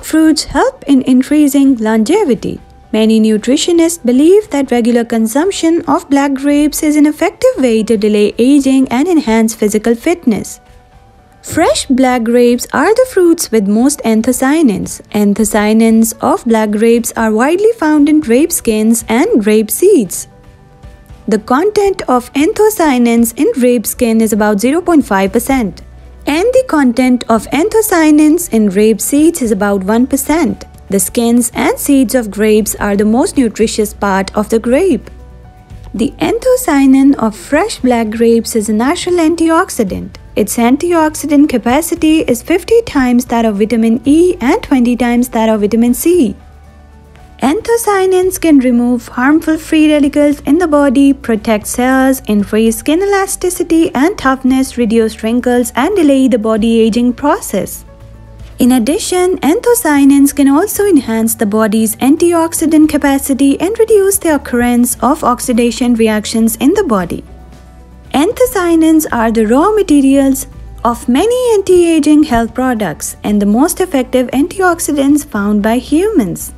Fruits help in increasing longevity. Many nutritionists believe that regular consumption of black grapes is an effective way to delay aging and enhance physical fitness. Fresh black grapes are the fruits with most anthocyanins. Anthocyanins of black grapes are widely found in grape skins and grape seeds. The content of anthocyanins in grape skin is about 0.5% and the content of anthocyanins in grape seeds is about 1%. The skins and seeds of grapes are the most nutritious part of the grape. The anthocyanin of fresh black grapes is a natural antioxidant. Its antioxidant capacity is 50 times that of vitamin E and 20 times that of vitamin C. Anthocyanins can remove harmful free radicals in the body, protect cells, increase skin elasticity and toughness, reduce wrinkles, and delay the body aging process. In addition, anthocyanins can also enhance the body's antioxidant capacity and reduce the occurrence of oxidation reactions in the body. Anthocyanins are the raw materials of many anti-aging health products and the most effective antioxidants found by humans.